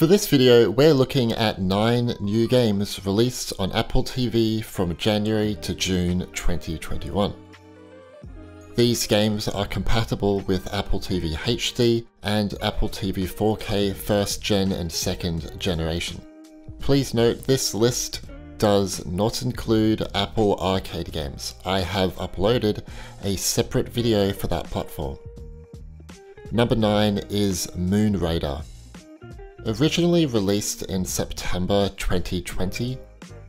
For this video, we're looking at 9 new games released on Apple TV from January to June 2021. These games are compatible with Apple TV HD and Apple TV 4K first gen and second generation. Please note this list does not include Apple Arcade games. I have uploaded a separate video for that platform. Number 9 is Moonraider. Originally released in September 2020,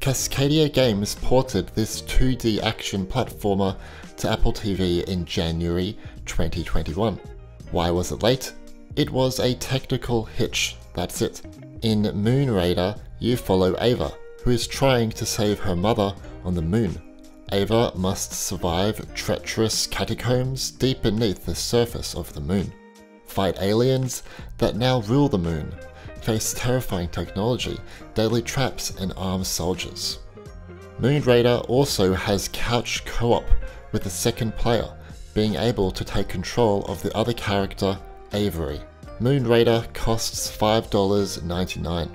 Cascadia Games ported this 2D action platformer to Apple TV in January 2021. Why was it late? It was a technical hitch, that's it. In Moonraider, you follow Ava, who is trying to save her mother on the moon. Ava must survive treacherous catacombs deep beneath the surface of the moon, fight aliens that now rule the moon, face terrifying technology, deadly traps, and armed soldiers. Moonraider also has couch co-op with the second player, being able to take control of the other character, Avery. Moonraider costs $5.99.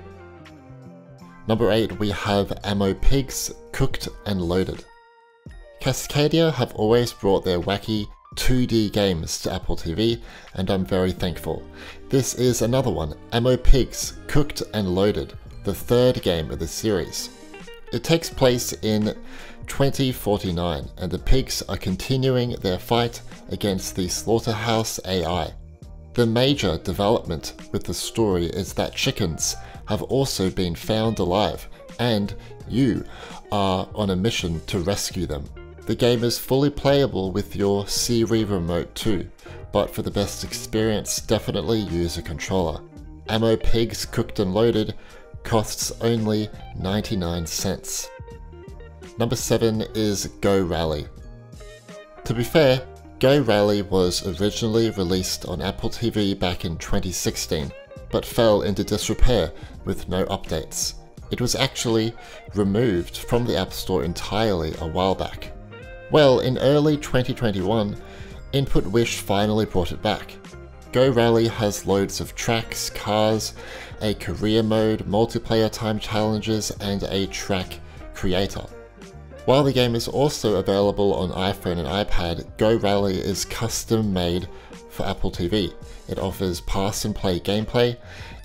Number 8 we have Ammo Pigs, Cocked and Loaded. Cascadia have always brought their wacky 2D games to Apple TV, and I'm very thankful. This is another one, Ammo Pigs, Cocked and Loaded, the third game of the series. It takes place in 2049, and the pigs are continuing their fight against the Slaughterhouse AI. The major development with the story is that chickens have also been found alive, and you are on a mission to rescue them. The game is fully playable with your Siri remote too, but for the best experience definitely use a controller. Ammo Pigs Cocked and Loaded costs only 99 cents. Number 7 is Go Rally. To be fair, Go Rally was originally released on Apple TV back in 2016, but fell into disrepair with no updates. It was actually removed from the App Store entirely a while back. Well, in early 2021, Input Wish finally brought it back. Go Rally has loads of tracks, cars, a career mode, multiplayer time challenges, and a track creator. While the game is also available on iPhone and iPad, Go Rally is custom made for Apple TV. It offers pass and play gameplay,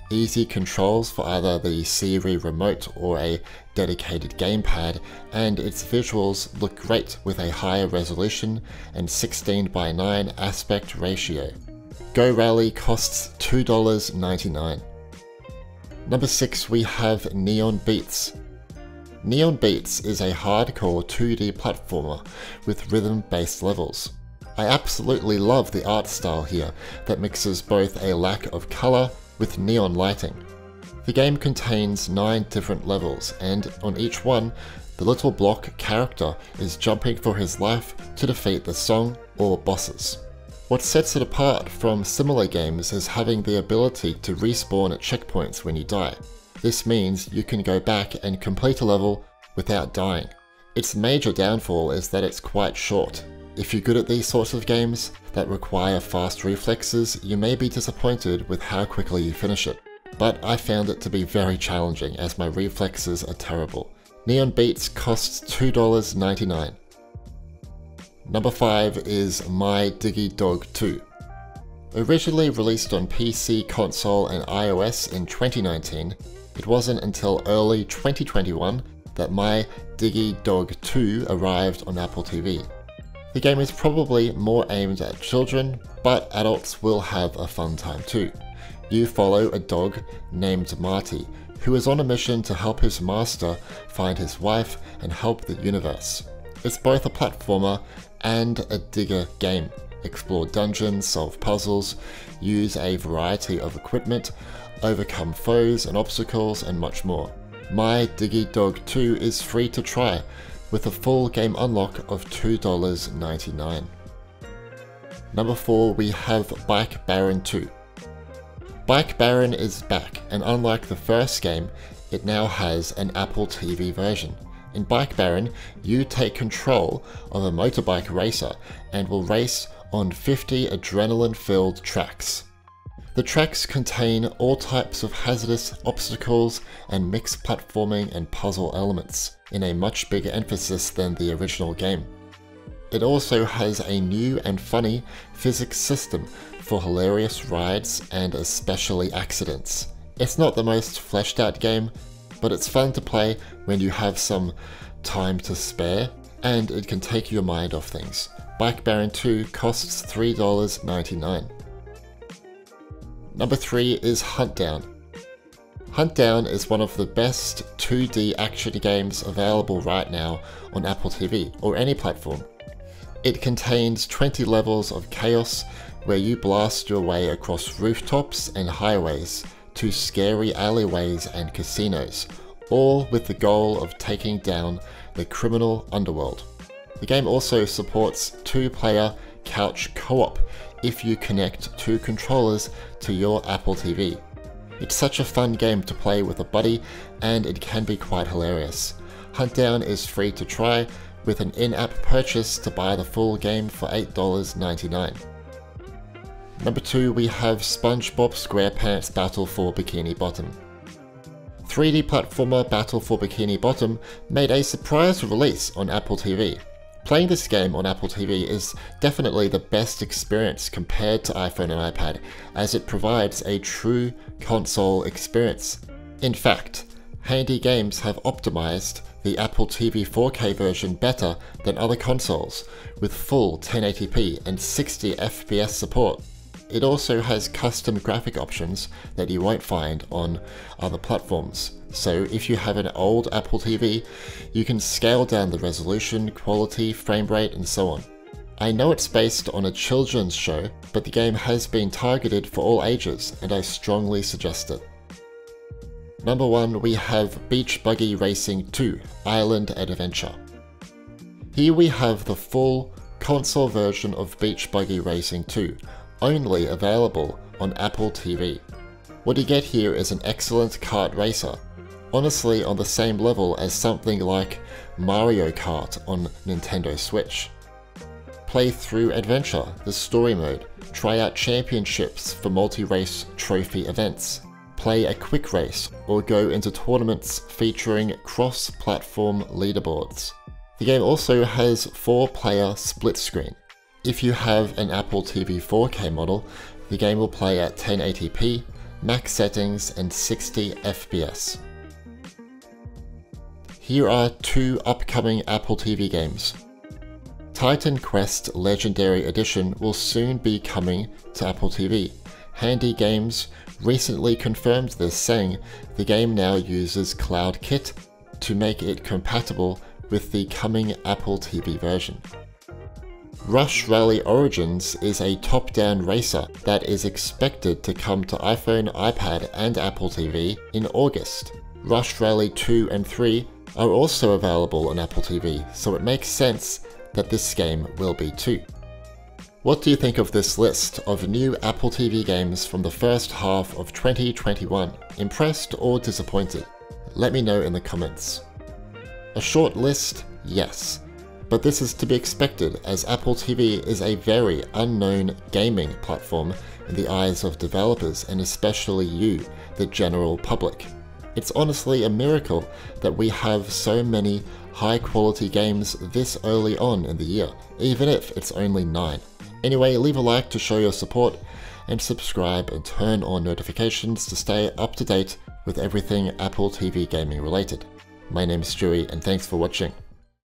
easy controls for either the Siri remote or a dedicated gamepad, and its visuals look great with a higher resolution and 16 by 9 aspect ratio. Go Rally costs $2.99. Number 6 we have Neon Beats. Neon Beats is a hardcore 2D platformer with rhythm-based levels. I absolutely love the art style here that mixes both a lack of colour with neon lighting. The game contains 9 different levels and on each one, the little block character is jumping for his life to defeat the song or bosses. What sets it apart from similar games is having the ability to respawn at checkpoints when you die. This means you can go back and complete a level without dying. Its major downfall is that it's quite short. If you're good at these sorts of games that require fast reflexes, you may be disappointed with how quickly you finish it. But I found it to be very challenging as my reflexes are terrible. Neon Beats costs $2.99. Number 5 is My Diggy Dog 2. Originally released on PC, console and iOS in 2019, it wasn't until early 2021 that My Diggy Dog 2 arrived on Apple TV. The game is probably more aimed at children, but adults will have a fun time too. You follow a dog named Marty, who is on a mission to help his master find his wife and help the universe. It's both a platformer and a digger game. Explore dungeons, solve puzzles, use a variety of equipment, overcome foes and obstacles, and much more. My Diggy Dog 2 is free to try, with a full game unlock of $2.99. Number 4 we have Bike Baron 2. Bike Baron is back, and unlike the first game, it now has an Apple TV version. In Bike Baron, you take control of a motorbike racer and will race on 50 adrenaline-filled tracks. The tracks contain all types of hazardous obstacles and mixed platforming and puzzle elements, in a much bigger emphasis than the original game. It also has a new and funny physics system for hilarious rides and especially accidents. It's not the most fleshed out game, but it's fun to play when you have some time to spare, and it can take your mind off things. Bike Baron 2 costs $3.99. Number 3 is Hunt Down. Hunt Down is one of the best 2D action games available right now on Apple TV or any platform. It contains 20 levels of chaos where you blast your way across rooftops and highways to scary alleyways and casinos, all with the goal of taking down the criminal underworld. The game also supports two-player couch co-op if you connect two controllers to your Apple TV. It's such a fun game to play with a buddy and it can be quite hilarious. Hunt Down is free to try with an in-app purchase to buy the full game for $8.99. Number 2 we have SpongeBob SquarePants Battle for Bikini Bottom. 3D platformer Battle for Bikini Bottom made a surprise release on Apple TV. Playing this game on Apple TV is definitely the best experience compared to iPhone and iPad, as it provides a true console experience. In fact, Handy Games have optimized the Apple TV 4K version better than other consoles, with full 1080p and 60 FPS support. It also has custom graphic options that you won't find on other platforms. So if you have an old Apple TV, you can scale down the resolution, quality, frame rate, and so on. I know it's based on a children's show, but the game has been targeted for all ages, and I strongly suggest it. Number 1 we have Beach Buggy Racing 2 Island Adventure. Here we have the full console version of Beach Buggy Racing 2, only available on Apple TV. What you get here is an excellent kart racer, honestly on the same level as something like Mario Kart on Nintendo Switch. Play through Adventure, the story mode, try out championships for multi-race trophy events, play a quick race, or go into tournaments featuring cross-platform leaderboards. The game also has 4-player split screen, if you have an Apple TV 4K model, the game will play at 1080p, max settings and 60 FPS. Here are two upcoming Apple TV games. Titan Quest Legendary Edition will soon be coming to Apple TV. Handy Games recently confirmed this saying the game now uses CloudKit to make it compatible with the coming Apple TV version. Rush Rally Origins is a top-down racer that is expected to come to iPhone, iPad and Apple TV in August. Rush Rally 2 and 3 are also available on Apple TV, so it makes sense that this game will be too. What do you think of this list of new Apple TV games from the first half of 2021? Impressed or disappointed? Let me know in the comments. A short list? Yes but this is to be expected as Apple TV is a very unknown gaming platform in the eyes of developers and especially you, the general public. It's honestly a miracle that we have so many high quality games this early on in the year, even if it's only 9. Anyway, leave a like to show your support and subscribe and turn on notifications to stay up to date with everything Apple TV gaming related. My name is Stewie and thanks for watching.